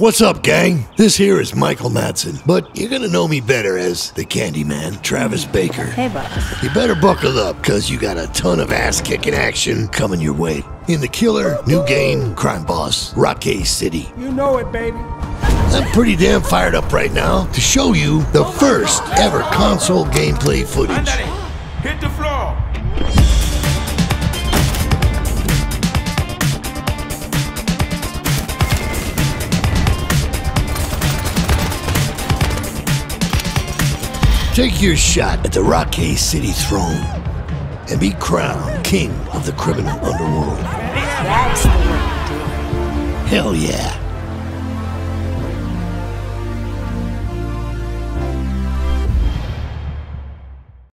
What's up, gang? This here is Michael Madsen, but you're gonna know me better as the Candyman, Travis Baker. Hey, boss. You better buckle up, cause you got a ton of ass-kicking action coming your way. In The Killer, New Game, Crime Boss, Rockay City. You know it, baby. I'm pretty damn fired up right now to show you the first ever console gameplay footage. Hit the floor. Take your shot at the Rockay City throne and be crowned king of the criminal underworld. Hell yeah.